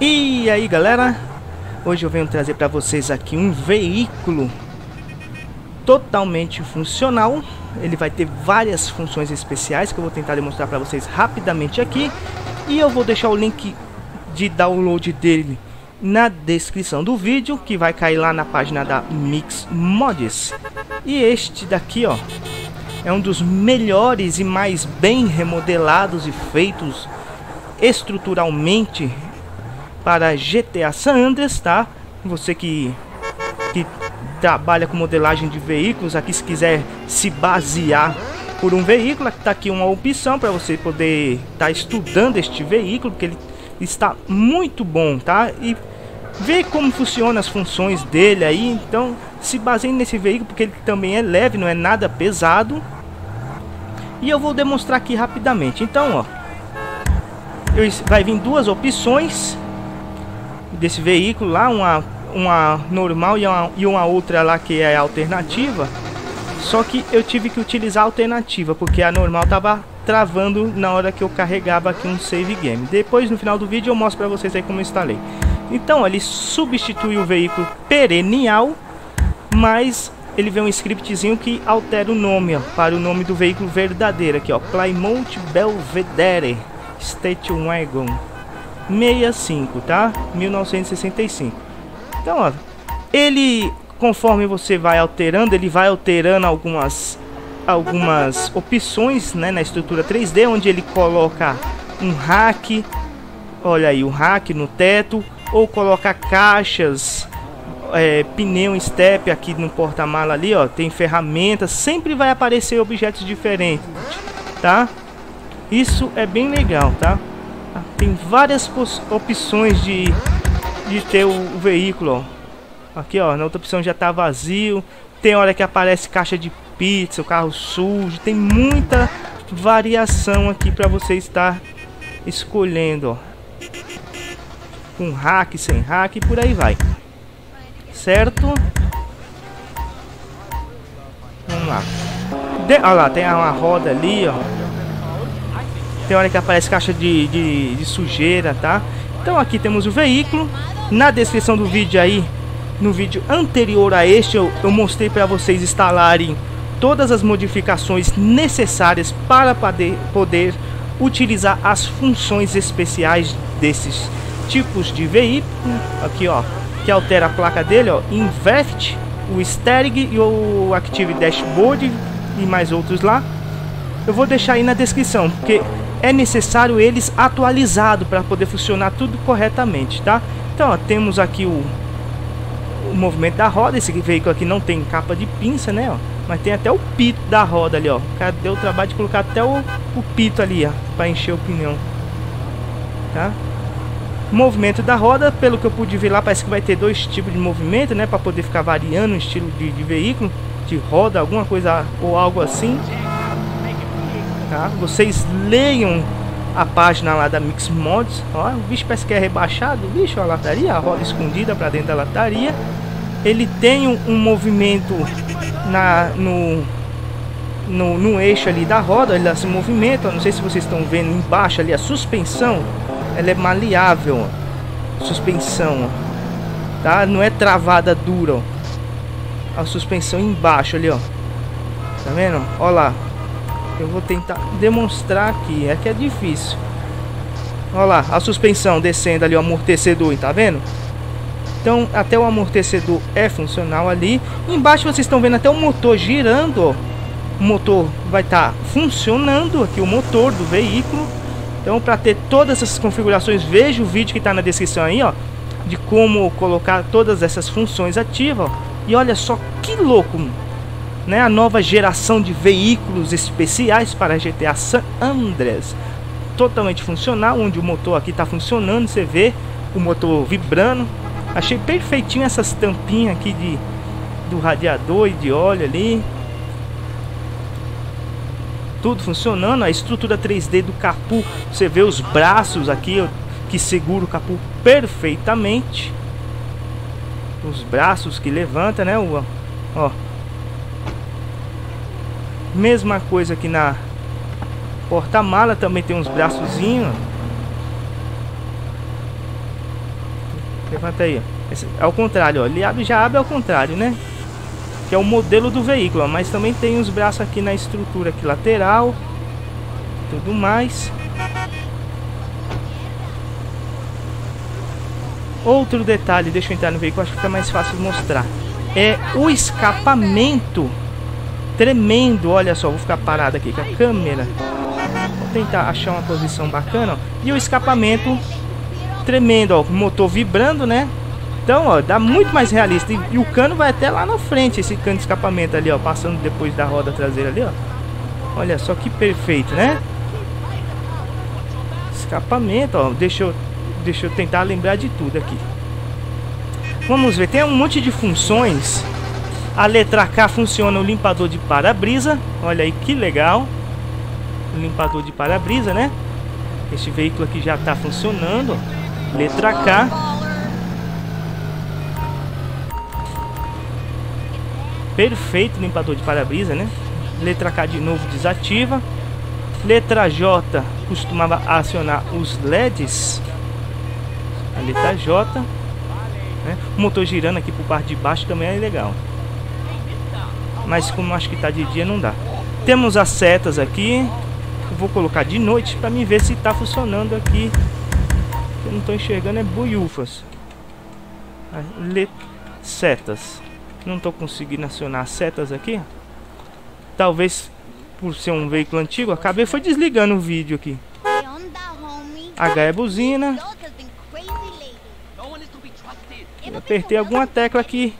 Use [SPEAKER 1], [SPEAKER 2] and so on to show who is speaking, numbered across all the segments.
[SPEAKER 1] E aí galera, hoje eu venho trazer para vocês aqui um veículo totalmente funcional. Ele vai ter várias funções especiais que eu vou tentar demonstrar para vocês rapidamente aqui. E eu vou deixar o link de download dele na descrição do vídeo Que vai cair lá na página da Mix Mods. E este daqui ó, é um dos melhores e mais bem remodelados e feitos estruturalmente para GTA San Andreas, tá? Você que, que trabalha com modelagem de veículos, aqui se quiser se basear por um veículo, está aqui uma opção para você poder estar tá estudando este veículo, porque ele está muito bom, tá? E ver como funcionam as funções dele aí, então se baseie nesse veículo, porque ele também é leve, não é nada pesado. E eu vou demonstrar aqui rapidamente. Então, ó, vai vir duas opções desse veículo lá, uma, uma normal e uma, e uma outra lá que é alternativa. Só que eu tive que utilizar a alternativa, porque a normal tava travando na hora que eu carregava aqui um save game. Depois no final do vídeo eu mostro para vocês aí como eu instalei. Então ele substitui o veículo perennial, mas ele vem um scriptzinho que altera o nome ó, para o nome do veículo verdadeiro aqui, ó, Plymouth Belvedere Station Wagon. 65, tá? 1965. Então, ó, ele conforme você vai alterando, ele vai alterando algumas algumas opções, né, na estrutura 3D, onde ele coloca um rack, olha aí, o rack no teto, ou coloca caixas, é, pneu step aqui no porta-mala ali, ó, tem ferramentas, sempre vai aparecer objetos diferentes, tá? Isso é bem legal, tá? Tem várias opções de, de ter o, o veículo. Aqui, ó, na outra opção já tá vazio. Tem hora que aparece caixa de pizza, o carro sujo. Tem muita variação aqui para você estar escolhendo, ó. Com hack, sem hack e por aí vai. Certo? Vamos lá. De, olha lá, tem uma roda ali, ó. Tem hora que aparece caixa de, de, de sujeira, tá? Então aqui temos o veículo. Na descrição do vídeo aí, no vídeo anterior a este, eu, eu mostrei para vocês instalarem todas as modificações necessárias para poder, poder utilizar as funções especiais desses tipos de veículo. Aqui, ó, que altera a placa dele, ó, inverte o steering e o Active Dashboard e mais outros lá. Eu vou deixar aí na descrição, porque é necessário eles atualizado para poder funcionar tudo corretamente, tá? Então, ó, temos aqui o, o movimento da roda. Esse veículo aqui não tem capa de pinça, né? Ó, mas tem até o pito da roda ali, ó. O cara deu o trabalho de colocar até o, o pito ali, ó, para encher o pneu, tá? Movimento da roda, pelo que eu pude ver lá, parece que vai ter dois tipos de movimento, né? Para poder ficar variando o estilo de, de veículo, de roda, alguma coisa ou algo assim tá? Vocês leiam a página lá da Mix Mods, ó, o bicho parece que é rebaixado, o bicho, a lataria, a roda escondida para dentro da lataria. Ele tem um, um movimento na no, no, no eixo ali da roda, ele se movimenta, não sei se vocês estão vendo embaixo ali a suspensão, ela é maleável, suspensão, tá? Não é travada dura, ó. A suspensão embaixo ali, ó. Tá vendo? Ó lá, eu vou tentar demonstrar aqui. É que é difícil. Olha lá, a suspensão descendo ali, o amortecedor, tá vendo? Então, até o amortecedor é funcional ali. Embaixo vocês estão vendo até o motor girando, ó. O motor vai estar tá funcionando aqui, o motor do veículo. Então, para ter todas essas configurações, veja o vídeo que está na descrição aí, ó. De como colocar todas essas funções ativas, ó. E olha só que louco, né, a nova geração de veículos especiais para GTA San Andreas. Totalmente funcional, onde o motor aqui está funcionando, você vê o motor vibrando. Achei perfeitinho essas tampinhas aqui de, do radiador e de óleo ali. Tudo funcionando, a estrutura 3D do capô, você vê os braços aqui que segura o capô perfeitamente. Os braços que levanta, né? O, ó, Mesma coisa aqui na porta-mala, também tem uns braçozinhos. Levanta aí. Esse, ao contrário, ó. Ele abre, já abre ao contrário, né? Que é o modelo do veículo, ó. Mas também tem os braços aqui na estrutura aqui lateral. Tudo mais. Outro detalhe, deixa eu entrar no veículo, acho que fica mais fácil de mostrar. É o escapamento tremendo, olha só, vou ficar parado aqui com a câmera. Vou tentar achar uma posição bacana, ó. E o escapamento tremendo, ó, o motor vibrando, né? Então, ó, dá muito mais realista. E, e, o cano vai até lá na frente, esse cano de escapamento ali, ó, passando depois da roda traseira ali, ó. Olha só que perfeito, né? Escapamento, ó, deixa eu Deixa eu tentar lembrar de tudo aqui. Vamos ver, tem um monte de funções. A letra K funciona o limpador de para-brisa. Olha aí que legal. O limpador de para-brisa, né? Este veículo aqui já está funcionando. Letra K. Perfeito limpador de para-brisa, né? Letra K de novo desativa. Letra J costumava acionar os LEDs a letra J. Né? O motor girando aqui por parte de baixo também é legal. Mas como acho que está de dia não dá. Temos as setas aqui. Eu vou colocar de noite para me ver se está funcionando aqui. Eu não estou enxergando é buiufas. Let setas. Não estou conseguindo acionar setas aqui. Talvez por ser um veículo antigo, acabei foi desligando o vídeo aqui. H é buzina. apertei alguma tecla aqui.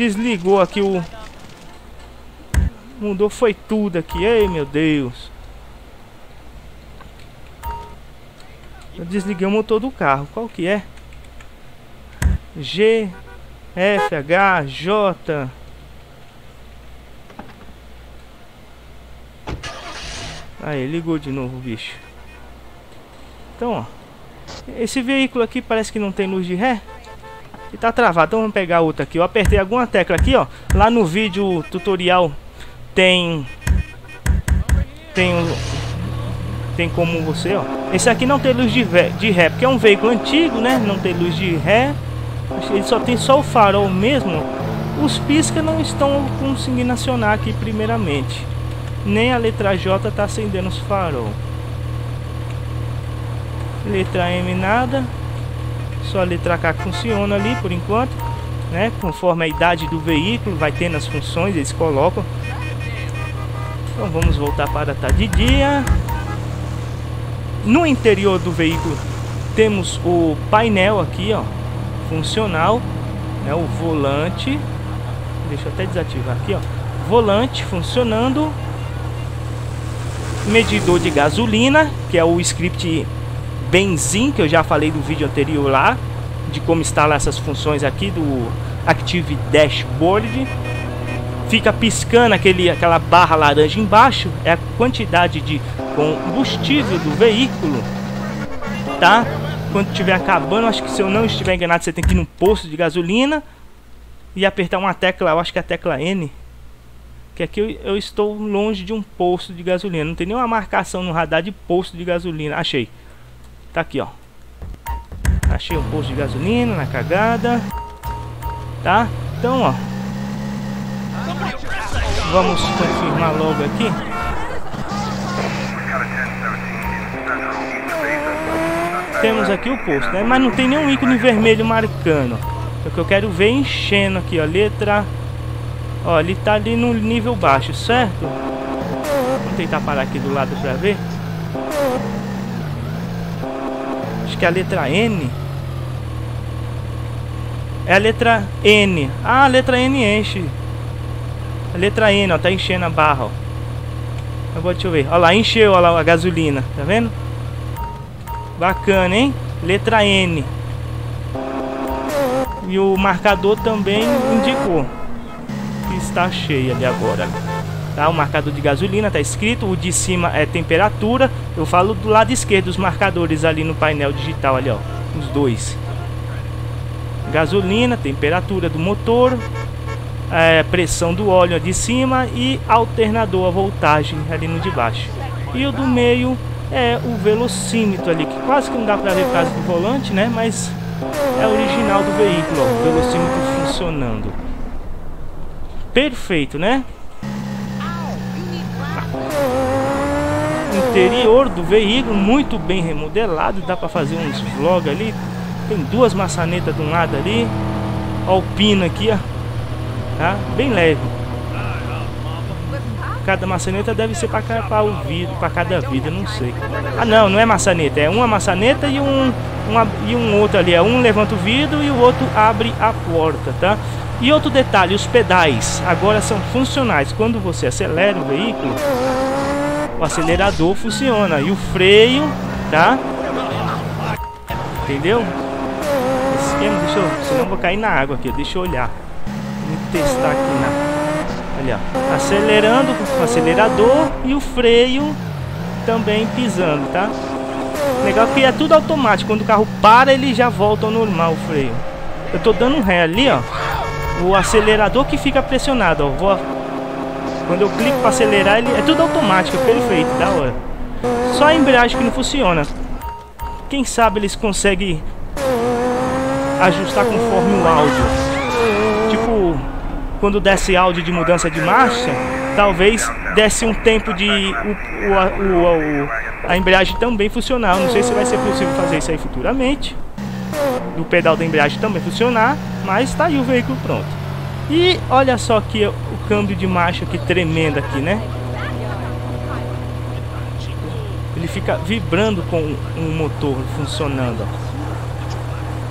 [SPEAKER 1] Desligou aqui o... Mudou foi tudo aqui. Ei, meu Deus. Eu desliguei o motor do carro. Qual que é? G, F, H, J... Aí, ligou de novo o bicho. Então, ó. Esse veículo aqui parece que não tem luz de ré. E tá travado. Então vamos pegar outra aqui. Eu apertei alguma tecla aqui, ó. Lá no vídeo tutorial tem... Tem Tem como você, ó. Esse aqui não tem luz de, de ré, porque é um veículo antigo, né? Não tem luz de ré. Ele só tem só o farol mesmo. Os pisca não estão conseguindo acionar aqui primeiramente. Nem a letra J tá acendendo os farol. Letra M nada. Só a letra K que funciona ali por enquanto. Né? Conforme a idade do veículo, vai tendo as funções, eles colocam. Então vamos voltar para tá de dia. No interior do veículo temos o painel aqui, ó, funcional, né, o volante. Deixa eu até desativar aqui, ó. Volante funcionando. Medidor de gasolina, que é o script Benzin, que eu já falei do vídeo anterior lá, de como instalar essas funções aqui do Active Dashboard. Fica piscando aquele, aquela barra laranja embaixo, é a quantidade de combustível do veículo, tá? Quando estiver acabando, acho que se eu não estiver enganado, você tem que ir num posto de gasolina e apertar uma tecla, eu acho que é a tecla N. Que aqui eu, eu estou longe de um posto de gasolina, não tem nenhuma marcação no radar de posto de gasolina. Achei. Tá aqui, ó. Achei um posto de gasolina na cagada. Tá? Então, ó. Vamos confirmar logo aqui. Temos aqui o posto, né? Mas não tem nenhum ícone vermelho marcando. É o que eu quero ver enchendo aqui, ó. Letra... Ó, ele tá ali no nível baixo, certo? Vamos tentar parar aqui do lado pra ver que é a letra N. É a letra N. Ah, a letra N enche. A letra N, ó, tá enchendo a barra, ó. Agora deixa eu ver. Olha lá, encheu olha lá, a gasolina, tá vendo? Bacana, hein? Letra N. E o marcador também indicou que está cheia ali agora. Tá? O marcador de gasolina está escrito, o de cima é temperatura. Eu falo do lado esquerdo os marcadores ali no painel digital ali, ó, os dois. Gasolina, temperatura do motor, é, pressão do óleo de cima e alternador a voltagem ali no de baixo. E o do meio é o velocímetro ali, que quase que não dá pra ver por causa do volante, né? Mas é original do veículo, ó, velocímetro funcionando. Perfeito, né? Interior do veículo muito bem remodelado, dá pra fazer uns vlogs ali. Tem duas maçanetas de um lado ali, pino aqui, ó, tá? Bem leve. Cada maçaneta deve ser para o vidro, para cada vidro, não sei. Ah não, não é maçaneta, é uma maçaneta e um, uma, e um outro ali. É um levanta o vidro e o outro abre a porta, tá? E outro detalhe, os pedais agora são funcionais. Quando você acelera o veículo, o acelerador funciona e o freio, tá? Entendeu? Esquema, deixa eu, senão eu vou cair na água aqui, deixa eu olhar. Testar aqui na ó. Acelerando o acelerador e o freio também pisando, tá? Legal que é tudo automático. Quando o carro para, ele já volta ao normal o freio. Eu tô dando um ré ali, ó. O acelerador que fica pressionado, ó. Vou... Quando eu clico para acelerar, ele é tudo automático, é perfeito, da hora. Só a embreagem que não funciona. Quem sabe eles conseguem ajustar conforme o áudio quando desse áudio de mudança de marcha, talvez desse um tempo de o, o, o, a embreagem também funcionar. Não sei se vai ser possível fazer isso aí futuramente. Do pedal da embreagem também funcionar, mas está aí o veículo pronto. E olha só aqui o câmbio de marcha que tremendo aqui, né? Ele fica vibrando com o motor funcionando.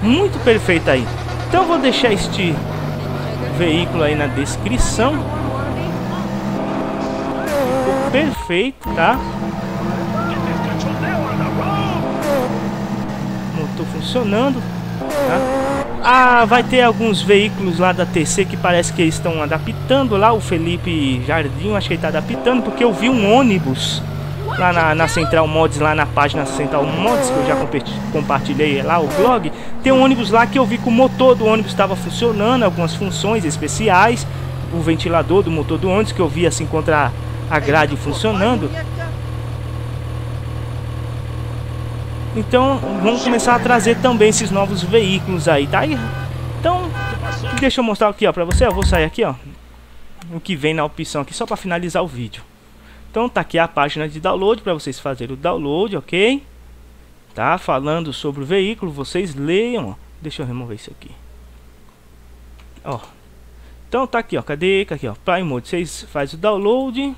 [SPEAKER 1] Muito perfeito aí. Então vou deixar este veículo aí na descrição. Perfeito, tá? Motor funcionando, tá? Ah, vai ter alguns veículos lá da TC que parece que estão adaptando lá. O Felipe Jardim, acho que ele está adaptando, porque eu vi um ônibus lá na, na, Central Mods, lá na página Central Mods, que eu já compartilhei lá o blog, tem um ônibus lá que eu vi que o motor do ônibus estava funcionando, algumas funções especiais, o ventilador do motor do ônibus que eu vi assim contra a grade funcionando. Então vamos começar a trazer também esses novos veículos aí, tá? Então deixa eu mostrar aqui ó, pra você, eu vou sair aqui ó, o que vem na opção aqui só para finalizar o vídeo. Então tá aqui a página de download para vocês fazerem o download, ok? Tá falando sobre o veículo, vocês leiam. Ó. Deixa eu remover isso aqui. Ó. Então tá aqui, ó. Cadê? Aqui, ó. Prime Mode. Vocês fazem o download.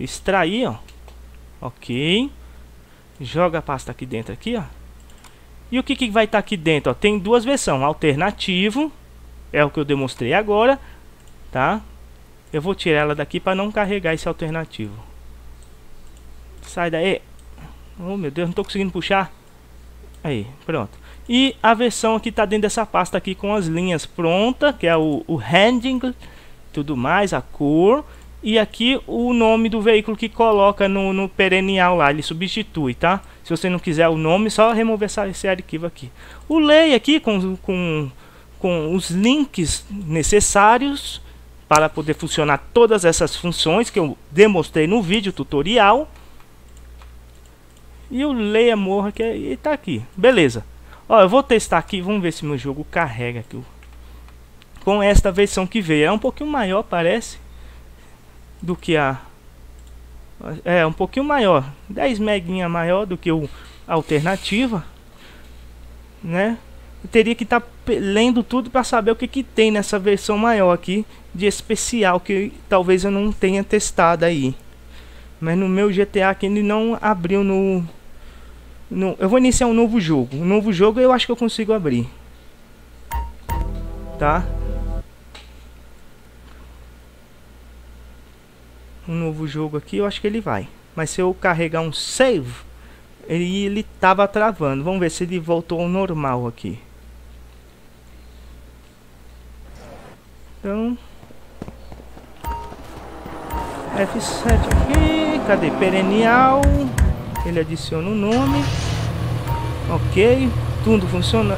[SPEAKER 1] Extrair, ó. Ok. Joga a pasta aqui dentro aqui, ó. E o que, que vai estar tá aqui dentro? Ó? Tem duas versões. Alternativo. É o que eu demonstrei agora. Tá? Eu vou tirar ela daqui para não carregar esse alternativo. Sai daí. Oh, meu Deus, não estou conseguindo puxar. Aí, pronto. E a versão aqui está dentro dessa pasta aqui com as linhas pronta, que é o, o handling, tudo mais, a cor. E aqui o nome do veículo que coloca no, no perennial lá, ele substitui, tá? Se você não quiser o nome, só remover essa, esse arquivo aqui. O lei aqui com, com, com os links necessários para poder funcionar todas essas funções que eu demonstrei no vídeo tutorial. E o leia morra que é, está aqui. Beleza. Ó, eu vou testar aqui, vamos ver se meu jogo carrega aqui. Com esta versão que veio. É um pouquinho maior, parece. Do que a... É, um pouquinho maior. 10 meguinha maior do que o alternativa. Né? Eu teria que estar tá lendo tudo para saber o que, que tem nessa versão maior aqui de especial que talvez eu não tenha testado aí. Mas no meu GTA que ele não abriu no, no eu vou iniciar um novo jogo. Um novo jogo eu acho que eu consigo abrir. Tá? Um novo jogo aqui, eu acho que ele vai. Mas se eu carregar um save, ele ele tava travando. Vamos ver se ele voltou ao normal aqui. Então, F7 aqui, cadê? Perennial, ele adiciona o um nome, ok, tudo funciona.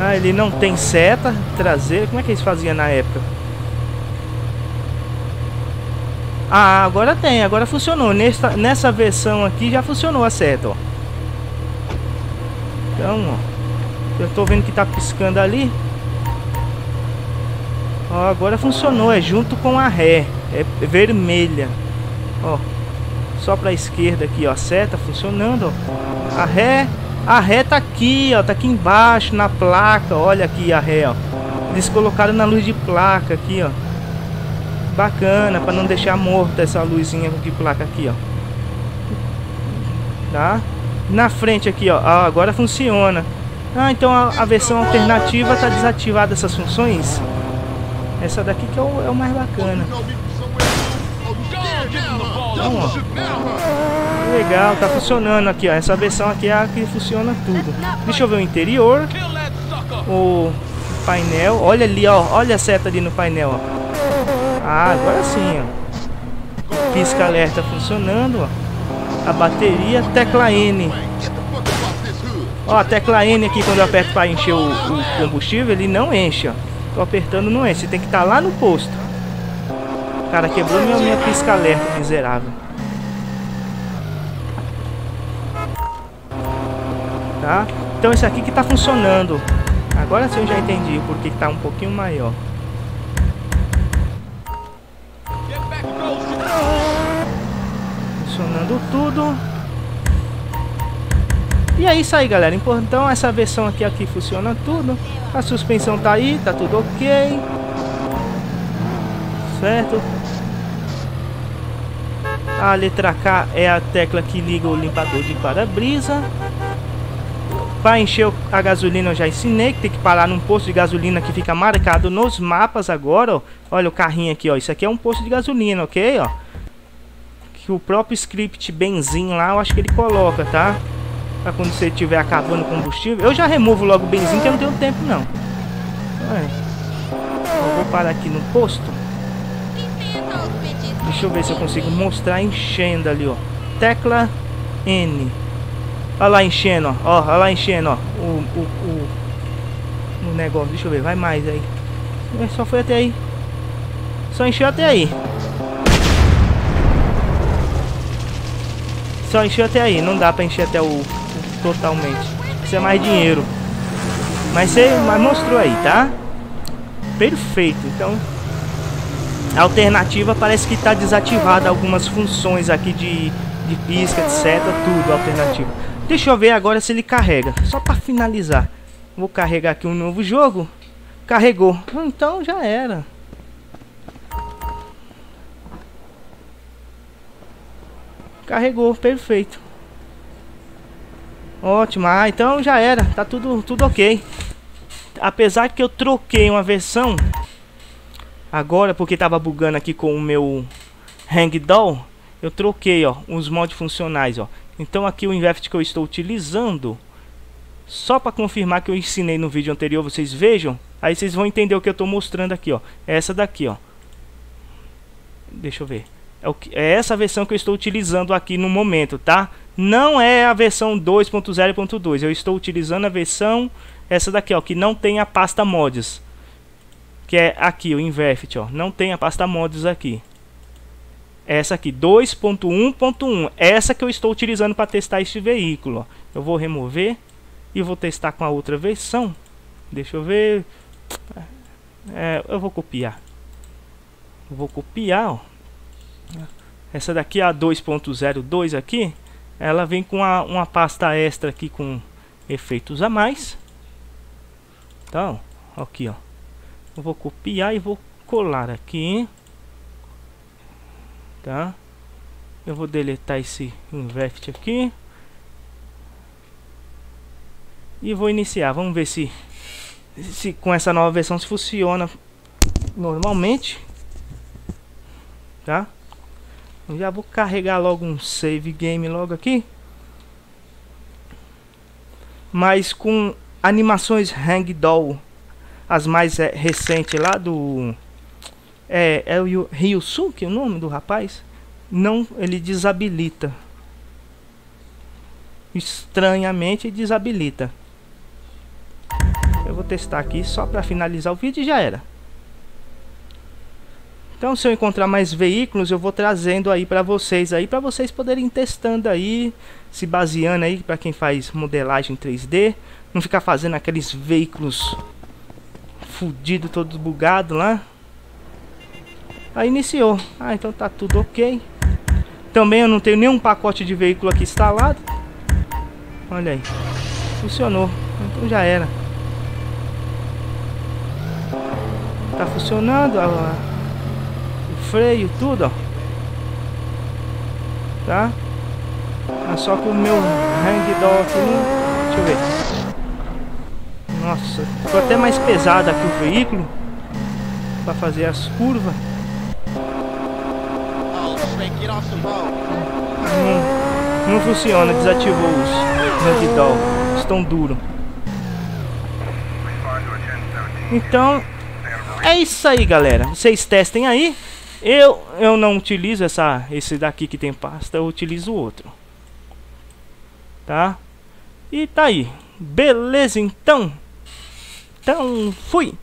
[SPEAKER 1] Ah, ele não tem seta traseira, como é que eles faziam na época? Ah, agora tem, agora funcionou. Nesta, nessa versão aqui já funcionou a seta, ó. Então, ó. Eu tô vendo que tá piscando ali. Ó, agora funcionou, é junto com a ré. É vermelha. Ó. Só pra esquerda aqui, ó. A seta funcionando, ó. A ré. A ré tá aqui, ó. Tá aqui embaixo na placa. Olha aqui a ré, ó. Eles colocaram na luz de placa aqui, ó. Bacana, para não deixar morta essa luzinha de placa aqui, ó. Tá? Na frente aqui, ó. Ah, agora funciona. Ah, então a, a, versão alternativa tá desativada essas funções. Essa daqui que é o, é o mais bacana. Então, ó. Legal, tá funcionando aqui, ó. Essa versão aqui é a que funciona tudo. Deixa eu ver o interior. O painel. Olha ali, ó. Olha a seta ali no painel, ó. Ah, agora sim, ó. Pisca alerta funcionando, ó. A bateria, tecla N. Ó, a tecla N aqui, quando eu aperto para encher o, o, combustível, ele não enche, ó. Tô apertando, não enche. Você tem que estar tá lá no posto. O cara quebrou minha, minha pisca alerta, miserável. Tá? Então esse aqui que tá funcionando. Agora sim eu já entendi porque que tá um pouquinho maior. Tudo. E é isso aí, galera. Então essa versão aqui, aqui funciona tudo. A suspensão tá aí, tá tudo ok. Certo? A letra K é a tecla que liga o limpador de para-brisa. Para encher a gasolina eu já ensinei que tem que parar num posto de gasolina que fica marcado nos mapas agora, ó. Olha o carrinho aqui, ó. Isso aqui é um posto de gasolina, ok, ó que o próprio script benzin lá, eu acho que ele coloca, tá? Pra quando você estiver acabando o combustível. Eu já removo logo o benzin, que eu não tenho tempo, não. É. Eu vou parar aqui no posto. Deixa eu ver se eu consigo mostrar enchendo ali, ó. Tecla N. Olha lá enchendo, ó. ó olha lá enchendo, ó. O, o, o, o negócio. Deixa eu ver, vai mais aí. Só foi até aí. Só encheu até aí. Só encheu até aí, não dá pra encher até o, totalmente. Isso é mais dinheiro. Mas você mas mostrou aí, tá? Perfeito. Então, a alternativa parece que está desativada algumas funções aqui de, de pisca, etc. Tudo alternativo. Deixa eu ver agora se ele carrega. Só para finalizar. Vou carregar aqui um novo jogo. Carregou. Então já era. Carregou, perfeito. Ótimo, ah, então já era, tá tudo, tudo ok. Apesar que eu troquei uma versão agora, porque tava bugando aqui com o meu Hangdoll, eu troquei, ó, os mods funcionais, ó. Então aqui o Invest que eu estou utilizando, só para confirmar que eu ensinei no vídeo anterior, vocês vejam, aí vocês vão entender o que eu estou mostrando aqui, ó. Essa daqui, ó. Deixa eu ver. É, é essa versão que eu estou utilizando aqui no momento, tá? Não é a versão 2.0.2. Eu estou utilizando a versão essa daqui, ó, que não tem a pasta mods. Que é aqui, o Invert, ó. Não tem a pasta mods aqui. Essa aqui, 2.1.1. Essa que eu estou utilizando para testar este veículo, ó. Eu vou remover e vou testar com a outra versão. Deixa eu ver. É, eu vou copiar. Vou copiar, ó. Essa daqui, a 2.02 aqui, ela vem com uma, uma pasta extra aqui com efeitos a mais. Então, aqui ó. Eu vou copiar e vou colar aqui. Tá? Eu vou deletar esse invert aqui. E vou iniciar. Vamos ver se, se com essa nova versão se funciona normalmente. Tá? Já vou carregar logo um save game logo aqui. Mas com animações Hangdoll, as mais é, recentes lá do é, é o Ryusuke, o nome do rapaz? Não, ele desabilita. Estranhamente desabilita. Eu vou testar aqui só para finalizar o vídeo e já era. Então, se eu encontrar mais veículos, eu vou trazendo aí para vocês aí, para vocês poderem testando aí, se baseando aí para quem faz modelagem 3D, não ficar fazendo aqueles veículos fudido, todo bugado lá. Aí iniciou. Ah, então tá tudo ok. Também eu não tenho nenhum pacote de veículo aqui instalado. Olha aí. Funcionou. Então já era. Tá funcionando. A, freio, tudo, ó. Tá? É só que o meu ragdoll aqui não... Deixa eu ver. Nossa, ficou até mais pesado aqui o veículo. Pra fazer as curvas. Não, não funciona, desativou os ragdoll. Estão duros. Então, é isso aí, galera. Vocês testem aí. Eu, eu não utilizo essa, esse daqui que tem pasta, eu utilizo outro. Tá? E tá aí. Beleza, então? Então, fui!